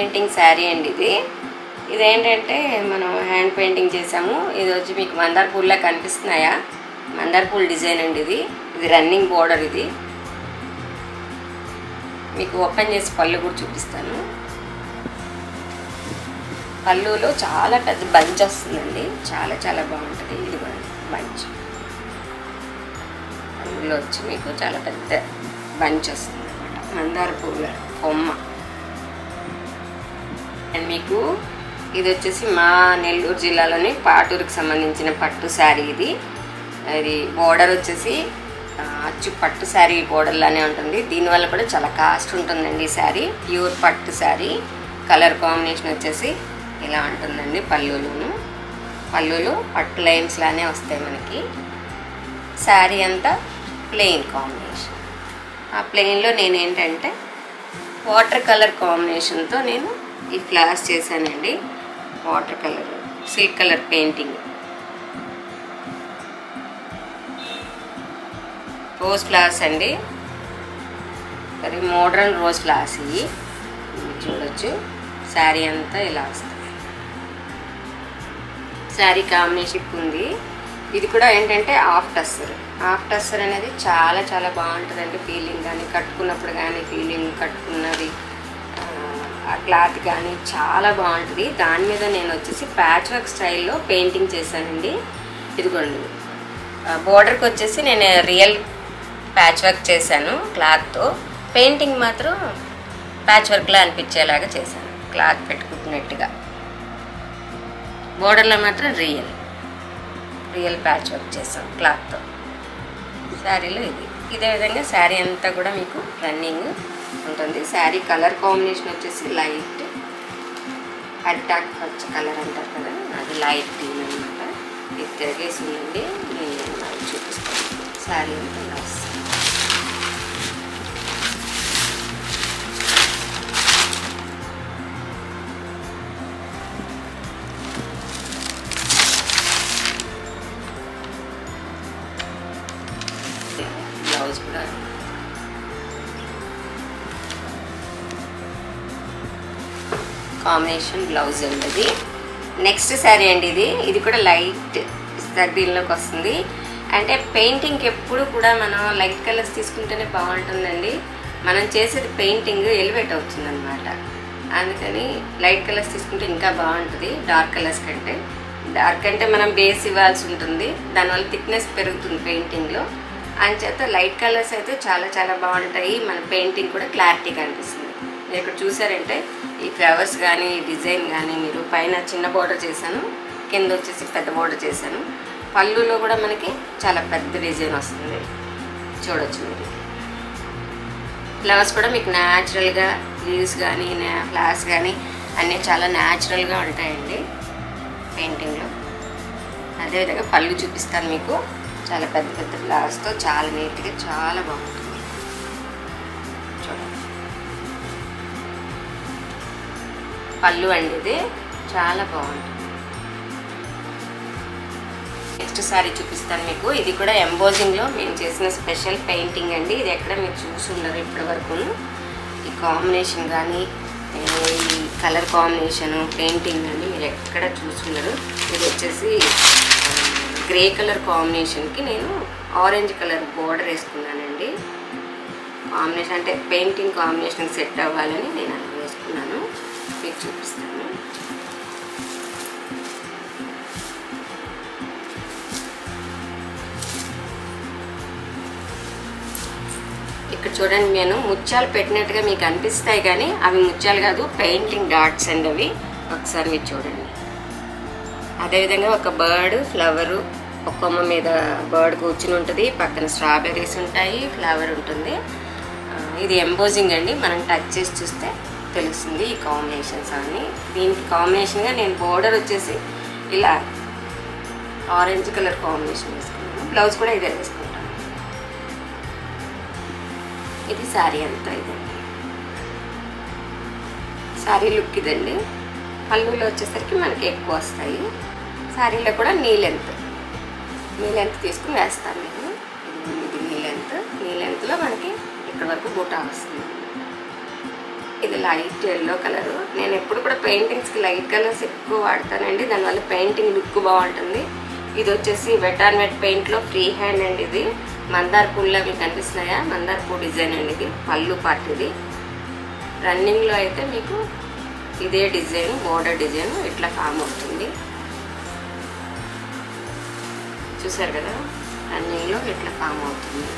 Painting sari అండి ఇది. ఇదేంటంటే మనం హ్యాండ్ పెయింటింగ్ చేసాము. ఇది వచ్చి మీకు మందార పూల్లా కనిపిస్తున్నాయా? మందార పూల్ డిజైన్ అండి ఇది. ఇది రన్నింగ్ బోర్డర్ ఇది. మీకు ఓపెన్ చేసి పళ్ళు కూడా చూపిస్తాను. పళ్ళులో చాలా పెద్ద బంచ్ వస్తుందండి. చాలా చాలా బాగుంటుంది. ఇది బంచ్. పళ్ళులో వచ్చి మీకు చాలా పెద్ద బంచ్ వస్తుంది అనమాట మందార పూల కొమ్మ. మీకు ఇది వచ్చేసి మా నెల్లూరు జిల్లాలోని పాటూరుకి సంబంధించిన పట్టు శారీ ఇది. ఇది బోర్డర్ వచ్చేసి అచ్చు పట్టు శారీ బోర్డర్లానే ఉంటుంది. దీనివల్ల కూడా చాలా కాస్ట్ ఉంటుందండి ఈ శారీ. ప్యూర్ పట్టు శారీ. కలర్ కాంబినేషన్ వచ్చేసి ఇలా ఉంటుందండి పళ్ళులోను పళ్ళులు పట్టు లైన్స్ లానే వస్తాయి మనకి. శారీ అంతా ప్లెయిన్ కాంబినేషన్. ఆ ప్లెయిన్లో నేను ఏంటంటే వాటర్ కలర్ కాంబినేషన్తో నేను ఈ ఫ్లాస్ చేశానండి. Water colour silk colour painting. Rose flowers అండి. మరి మోడ్రన్ రోజ్ ఫ్లవర్స్ ఇవి చూడొచ్చు. శారీ అంతా ఇలా వస్తుంది. శారీ కాంబినేషన్ ఉంది. ఇది కూడా ఏంటంటే ఆఫ్ టస్సర్ ఆఫ్ టస్సర్ అనేది చాలా చాలా బాగుంటుందండి ఫీలింగ్ కానీ కట్టుకున్నప్పుడు కానీ ఫీలింగ్ కట్టుకున్నది. ఆ, ఆ క్లాత్ కానీ చాలా బాగుంటుంది. దాని మీద నేను వచ్చేసి ప్యాచ్ వర్క్ స్టైల్లో పెయింటింగ్ చేశానండి. ఇదిగోండి. బోర్డర్కి వచ్చేసి నేను రియల్ ప్యాచ్ వర్క్ చేశాను క్లాత్తో. పెయింటింగ్ మాత్రం ప్యాచ్ వర్క్లా అనిపించేలాగా చేశాను క్లాత్ పెట్టుకుంటున్నట్టుగా. బోర్డర్లో మాత్రం రియల్. రియల్ ప్యాచ్ వర్క్ చేసాం క్లాత్తో శారీలో ఇది. ఇదే విధంగా శారీ అంతా కూడా మీకు రన్నింగ్ ఉంటుంది. శారీ కలర్ కాంబినేషన్ వచ్చేసి లైట్ అటాక్ పచ్చ కలర్ అంటారు కదా అది లైట్ గ్రీన్ అనమాట. ఇది తిరగేసి ఉందండి నేను చూపిస్తాను. శారీ అంతా కాంబినేషన్ బ్లౌజ్ ఉంది నెక్స్ట్ శారీ అండి ఇది. ఇది కూడా లైట్ దీనిలోకి వస్తుంది. అంటే పెయింటింగ్కి ఎప్పుడు కూడా మనం లైట్ కలర్స్ తీసుకుంటేనే బాగుంటుందండి. మనం చేసేది పెయింటింగ్ ఎలివేట్ అవుతుంది అనమాట అందుకని లైట్ కలర్స్ తీసుకుంటే ఇంకా బాగుంటుంది డార్క్ కలర్స్ కంటే. డార్క్ అంటే మనం బేస్ ఇవ్వాల్సి ఉంటుంది. దానివల్ల థిక్నెస్ పెరుగుతుంది పెయింటింగ్లో. అంచేత లైట్ కలర్స్ అయితే చాలా చాలా బాగుంటాయి. మన పెయింటింగ్ కూడా క్లారిటీగా అనిపిస్తుంది. ఇక్కడ చూసారంటే ఈ ఫ్లవర్స్ కానీ డిజైన్ కానీ మీరు పైన చిన్న బోర్డర్ చేశాను కింద వచ్చేసి పెద్ద బోర్డర్ చేశాను. పళ్ళులో కూడా మనకి చాలా పెద్ద డిజైన్ వస్తుంది. చూడొచ్చు మీరు. ఫ్లవర్స్ కూడా మీకు న్యాచురల్గా లీవ్స్ కానీ ఫ్లవర్స్ కానీ అన్నీ చాలా న్యాచురల్గా ఉంటాయండి పెయింటింగ్లో అదేవిధంగా పళ్ళు చూపిస్తాను మీకు. చాలా పెద్ద పెద్ద ఫ్లవర్స్తో చాలా నీట్గా చాలా బాగుంటుంది. పళ్ళు అండి ఇది చాలా బాగుంటుంది. నెక్స్ట్ సారీ చూపిస్తాను మీకు. ఇది కూడా ఎంబోజింగ్లో మేము చేసిన స్పెషల్ పెయింటింగ్ అండి. ఇది ఎక్కడ మీరు చూసి ఉండరు ఇప్పటి వరకు ఈ కాంబినేషన్ కానీ ఈ కలర్ కాంబినేషన్ పెయింటింగ్ అండి మీరు ఎక్కడ చూసి ఉండరు. ఇది వచ్చేసి గ్రే కలర్ కాంబినేషన్కి నేను ఆరెంజ్ కలర్ బోర్డర్ వేసుకున్నానండి. కాంబినేషన్ అంటే పెయింటింగ్ కాంబినేషన్ సెట్ అవ్వాలని నేను ఇక్కడ చూడండి నేను ముత్యాలు పెట్టినట్టుగా మీకు అనిపిస్తాయి కానీ అవి ముత్యాలు కాదు పెయింటింగ్ డాట్స్ అండి అవి. ఒకసారి మీరు చూడండి. అదేవిధంగా ఒక బర్డ్ ఫ్లవరు ఒక కొమ్మ మీద బర్డ్ కూర్చుని ఉంటుంది పక్కన స్ట్రాబెర్రీస్ ఉంటాయి ఫ్లవర్ ఉంటుంది. ఇది ఎంబోజింగ్ అండి మనం టచ్ చేసి చూస్తే. తెలుస్తుంది ఈ కాంబినేషన్స్ అన్నీ. దీనికి కాంబినేషన్గా నేను బోర్డర్ వచ్చేసి ఇలా ఆరెంజ్ కలర్ కాంబినేషన్ వేసుకున్నాను. బ్లౌజ్ కూడా ఇదే వేసుకుంటాను. ఇది శారీ అంతా ఇదండి. శారీ లుక్ ఇదండి. పళ్ళులో వచ్చేసరికి మనకి ఎక్కువ వస్తాయి. శారీలో కూడా నీ లెంత్ నీ లెంత్ తీసుకుని వేస్తాను నేను. ఇది ఇది నీ లెంత్ నీ లెంత్లో మనకి ఇక్కడ వరకు బూటా వస్తుంది. ఇది లైట్ ఎల్లో కలర్ నేను ఎప్పుడు కూడా పెయింటింగ్స్కి లైట్ కలర్స్ ఎక్కువ వాడతానండి. దానివల్ల పెయింటింగ్ లుక్ బాగుంటుంది. ఇది వచ్చేసి వెట్ అండ్ వెట్ పెయింట్లో ఫ్రీ హ్యాండ్ అండి ఇది. మందార పూల్లో మీకు కనిపిస్తున్నాయా మందార పూ డిజైన్ అండి ఇది. పళ్ళు పార్ట్ ఇది. రన్నింగ్లో అయితే మీకు ఇదే డిజైన్ బోర్డర్ డిజైన్ ఇట్లా ఫామ్ అవుతుంది. చూసారు కదా? రన్నింగ్లో ఇట్లా ఫామ్ అవుతుంది.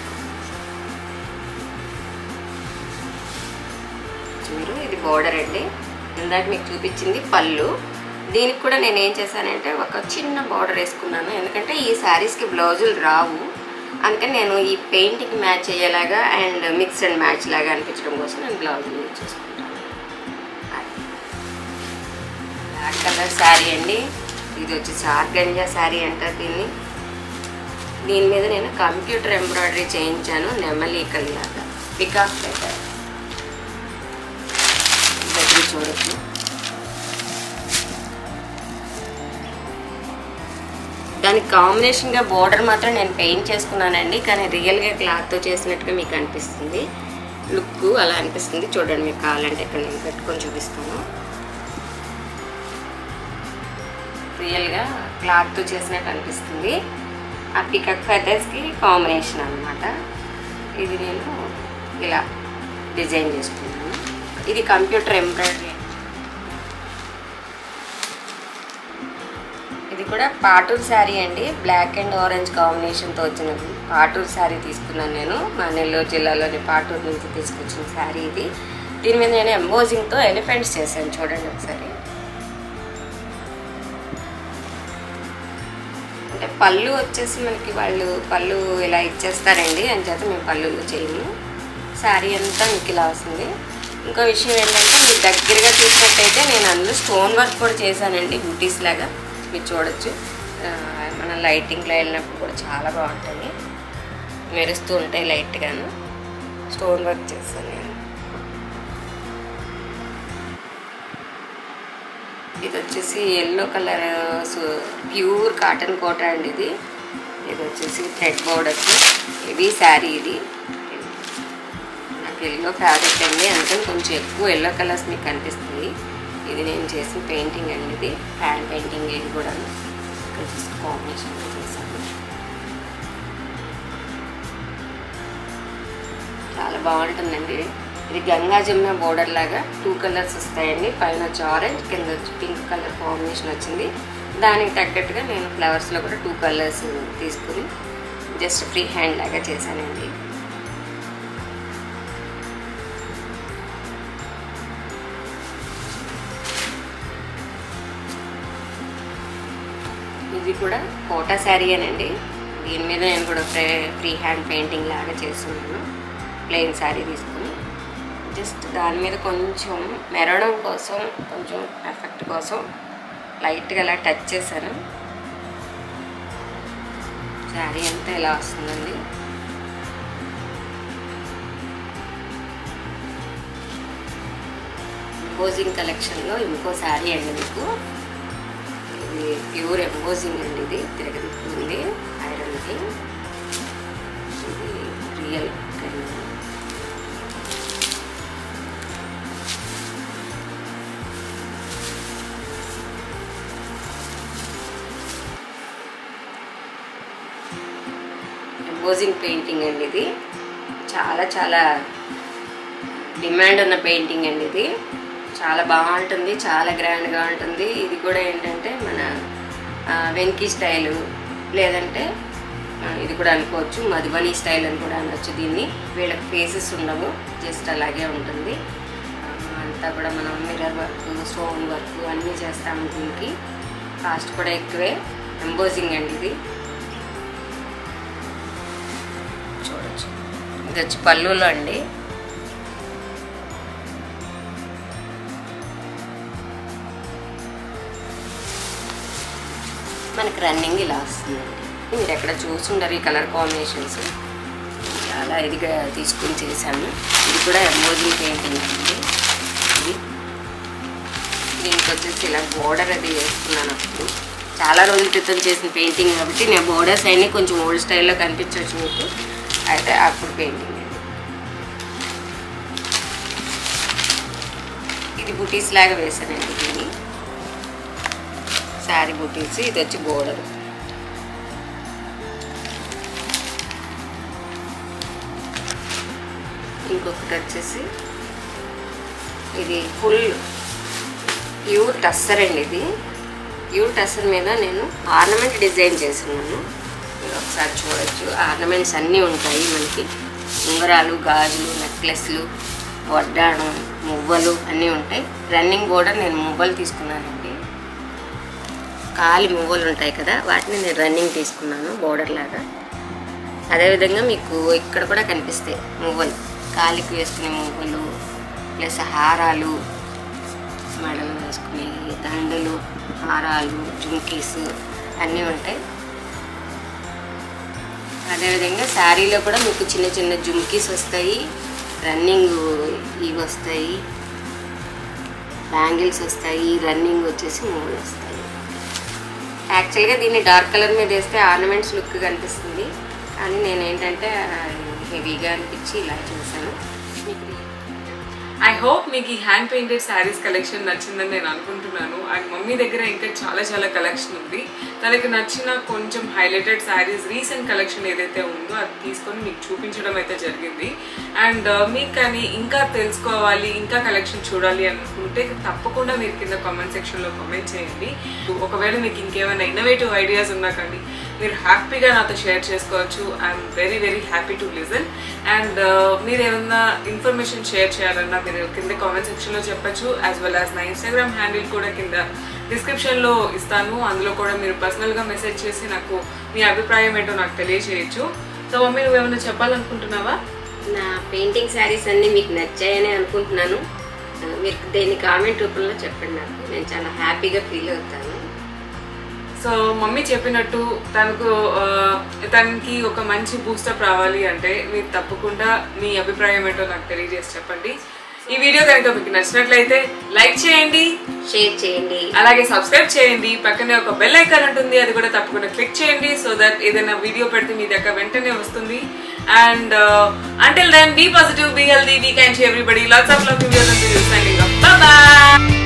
మీరు ఇది బోర్డర్ అండి. ఇందాక మీకు చూపించింది పళ్ళు. దీనికి కూడా నేను ఏం చేశానంటే ఒక చిన్న బార్డర్ వేసుకున్నాను. ఎందుకంటే ఈ శారీస్కి బ్లౌజులు రావు. అందుకని నేను ఈ పెయింటింగ్ మ్యాచ్ అయ్యేలాగా అండ్ మిక్స్ అండ్ మ్యాచ్ లాగా అనిపించడం కోసం నేను బ్లౌజులు యూజ్ చేసుకుంటాను. బ్లాక్ కలర్ శారీ అండి. ఇది వచ్చేసి ఆర్గంజా శారీ అంటారు దీన్ని. దీని మీద నేను కంప్యూటర్ ఎంబ్రాయిడరీ చేయించాను నెమలికల్లాగా పికాక్ పెట్టారు చూడొచ్చు. దానికి కాంబినేషన్గా బోర్డర్ మాత్రం నేను పెయింట్ చేసుకున్నానండి. కానీ రియల్గా క్లాత్తో చేసినట్టుగా మీకు అనిపిస్తుంది. లుక్ అలా అనిపిస్తుంది. చూడండి మీకు కావాలంటే ఇక్కడ నేను పెట్టుకొని చూపిస్తాను. రియల్గా క్లాత్తో చేసినట్టు అనిపిస్తుంది. ఆ పికక్ ఫెదర్స్కి కాంబినేషన్ అనమాట ఇది నేను ఇలా డిజైన్ చేసుకున్నాను. ఇది కంప్యూటర్ ఎంబ్రాయిడరీ ఇది కూడా పాటూర్ శారీ అండి. బ్లాక్ అండ్ ఆరెంజ్ కాంబినేషన్తో వచ్చిన పాటూర్ శారీ తీసుకున్నాను నేను. మా నెల్లూరు జిల్లాలోని పాటూరు నుంచి తీసుకొచ్చిన శారీ ఇది. దీని మీద నేను ఎంబోజింగ్తో ఎలిఫెంట్స్ చేశాను చూడండి ఒకసారి. అంటే పళ్ళు వచ్చేసి మనకి వాళ్ళు పళ్ళు ఇలా ఇచ్చేస్తారండి. అని చేత మేము పళ్ళులో చేయము. శారీ అంతా మీకు ఇలా వస్తుంది. ఇంకో విషయం ఏంటంటే మీరు దగ్గరగా చూసినట్టయితే నేను అందులో స్టోన్ వర్క్ కూడా చేశానండి బూటీస్ లాగా. మీరు చూడొచ్చు. మన లైటింగ్లో వెళ్ళినప్పుడు కూడా చాలా బాగుంటుంది. మెరుస్తూ ఉంటాయి లైట్గాను స్టోన్ వర్క్ చేస్తాను నేను. ఇది వచ్చేసి yellow colour pure cotton Kota అండి ఇది. ఇది వచ్చేసి థ్రెడ్ బోర్డర్స్ ఇది శారీ ఇది. ఎల్లో ఫ్యాబ్రిక్ అండి. అందుకని కొంచెం ఎక్కువ ఎల్లో కలర్స్ మీకు కనిపిస్తుంది. ఇది నేను చేసిన పెయింటింగ్ అండి ఇది. హ్యాండ్ పెయింటింగ్ ఇది కూడా. కాంబినేషన్ చేశాను. చాలా బాగుంటుందండి. ఇది గంగా జమున బోర్డర్ లాగా టూ కలర్స్ వస్తాయండి. పైన వచ్చి ఆరెంజ్ కింద వచ్చి పింక్ కలర్ కాంబినేషన్ వచ్చింది. దానికి తగ్గట్టుగా నేను ఫ్లవర్స్లో కూడా టూ కలర్స్ తీసుకుని జస్ట్ ఫ్రీ హ్యాండ్ లాగా చేశానండి. కూడా కోటా శారీ అనండి. దీని మీద నేను కూడా ఫ్రీ ఫ్రీ హ్యాండ్ పెయింటింగ్ లాగా చేస్తున్నాను. ప్లెయిన్ శారీ తీసుకుని. జస్ట్ దాని మీద కొంచెం మెరవడం కోసం కొంచెం ఎఫెక్ట్ కోసం లైట్గా అలా టచ్ చేశాను. శారీ అంతా ఇలా వస్తుందండి. ఎంబోజింగ్ కలెక్షన్లో ఇంకో శారీ అండి మీకు. ఇది ప్యూర్ ఎంబోజింగ్ అండి ఇది. తిరగదిస్తుంది ఐరన్కి ఇది రియల్ ఎంబోజింగ్ పెయింటింగ్ అండి ఇది. చాలా చాలా డిమాండ్ ఉన్న పెయింటింగ్ అండి ఇది. చాలా బాగుంటుంది చాలా గ్రాండ్గా ఉంటుంది. ఇది కూడా ఏంటంటే మన వెంకీ స్టైలు లేదంటే ఇది కూడా అనుకోవచ్చు మధుబని స్టైల్ అని కూడా అనొచ్చు దీన్ని. వీళ్ళకి ఫేసెస్ ఉండవు జస్ట్ అలాగే ఉంటుంది. అంతా కూడా మనం మిర్రర్ వర్క్ స్టోన్ వర్క్ అన్నీ చేస్తాము దీనికి. కాస్ట్ కూడా ఎక్కువే. ఎంబోజింగ్ అండి ఇది. చూడొచ్చు. ఇది వచ్చి పళ్ళులో అండి. మనకి రన్నింగ్ ఇలా వస్తుందండి మీరు ఎక్కడ చూసుండరు ఈ కలర్ కాంబినేషన్స్ చాలా ఇదిగా తీసుకుని చేశాను. ఇది కూడా ఎంబోజింగ్ పెయింటింగ్ అండి. ఇది. దీనికి వచ్చేసి ఇలా బోర్డర్ అది వేసుకున్నాను అప్పుడు. చాలా రోజుల క్రితం చేసిన పెయింటింగ్ కాబట్టి నేను బోర్డర్స్ అయినా కొంచెం ఓల్డ్ స్టైల్లో కనిపించవచ్చు మీకు అయితే అప్పుడు పెయింటింగ్ ఇది. బుటీస్ లాగా వేసానండి శారీ బుటీస్ ఇది వచ్చి బోర్డర్. ఇంకొకటి వచ్చేసి ఇది ఫుల్ ప్యూర్ టస్సర్ అండి ఇది. ప్యూర్ టస్సర్ మీద నేను ఆర్నమెంట్ డిజైన్ చేసినాను మీరు ఒకసారి చూడొచ్చు. ఆర్నమెంట్స్ అన్నీ ఉంటాయి మనకి. ఉంగరాలు గాజులు నెక్లెస్లు వడ్డాణం మువ్వలు అన్నీ ఉంటాయి. రన్నింగ్ బోర్డర్ నేను మువ్వలు తీసుకున్నానండి కాలి మువ్వలు ఉంటాయి కదా వాటిని నేను రన్నింగ్ తీసుకున్నాను బోర్డర్ లాగా. అదేవిధంగా మీకు ఇక్కడ కూడా కనిపిస్తాయి మువ్వలు. కాలికి వేసుకునే మువ్వలు ప్లస్ హారాలు మెడలు వేసుకునే దండలు హారాలు జుంకీస్ అన్నీ ఉంటాయి. అదేవిధంగా శారీలో కూడా మీకు చిన్న చిన్న జుమ్కీస్ వస్తాయి రన్నింగ్ ఇవి వస్తాయి బ్యాంగిల్స్ వస్తాయి రన్నింగ్ వచ్చేసి మూడు వస్తాయి. యాక్చువల్గా దీన్ని డార్క్ కలర్ మీద వేస్తే ఆర్నమెంట్స్ లుక్ కనిపిస్తుంది. కానీ నేను ఏంటంటే హెవీగా అనిపించి ఇలా చేశాను. ఐ హోప్ మీకు ఈ హ్యాండ్ పెయింటెడ్ శారీస్ కలెక్షన్ నచ్చిందని నేను అనుకుంటున్నాను. అండ్ మమ్మీ దగ్గర ఇంకా చాలా చాలా కలెక్షన్ ఉంది. తనకి నచ్చిన కొంచెం హైలైటెడ్ శారీస్ రీసెంట్ కలెక్షన్ ఏదైతే ఉందో అది తీసుకొని మీకు చూపించడం అయితే జరిగింది. అండ్ uh, మీకు కానీ ఇంకా తెలుసుకోవాలి ఇంకా కలెక్షన్ చూడాలి అనుకుంటే తప్పకుండా మీరు కింద కామెంట్ సెక్షన్లో కామెంట్ చేయండి. ఒకవేళ మీకు ఇంకేమైనా ఇన్నోవేటివ్ ఐడియాస్ ఉన్నా కానీ Uh, మీరు హ్యాపీగా నాతో షేర్ చేసుకోవచ్చు. I'm very very happy to listen and మీరు ఏమన్నా ఇన్ఫర్మేషన్ షేర్ చేయాలన్నా మీరు కింద కామెంట్ సెక్షన్లో చెప్పచ్చు యాజ్ వెల్ యాజ్ నా ఇన్స్టాగ్రామ్ హ్యాండిల్ కూడా కింద డిస్క్రిప్షన్లో ఇస్తాను. అందులో కూడా మీరు పర్సనల్గా మెసేజ్ చేసి నాకు మీ అభిప్రాయం ఏంటో నాకు తెలియచేయచ్చు. సో మమ్మీ నువ్వు చెప్పాలనుకుంటున్నావా? నా పెయింటింగ్ శారీస్ అన్నీ మీకు నచ్చాయని అనుకుంటున్నాను. మీరు దేన్ని కామెంట్ రూపంలో చెప్పండి నాకు. నేను చాలా హ్యాపీగా ఫీల్ అవుతాను. సో మమ్మీ చెప్పినట్టు తనకు తనకి ఒక మంచి బూస్టప్ రావాలి అంటే మీరు తప్పకుండా మీ అభిప్రాయం ఏంటో నాకు తెలియజేసి చెప్పండి. ఈ వీడియో కనుక మీకు నచ్చినట్లయితే లైక్ చేయండి షేర్ చేయండి. అలాగే సబ్స్క్రైబ్ చేయండి. పక్కనే ఒక బెల్ ఐకాన్ ఉంటుంది అది కూడా తప్పకుండా క్లిక్ చేయండి సో దట్ ఏదైనా వీడియో పెడితే మీ దగ్గర వెంటనే వస్తుంది. And until then be positive be healthy be kind everybody lots of love you signing up bye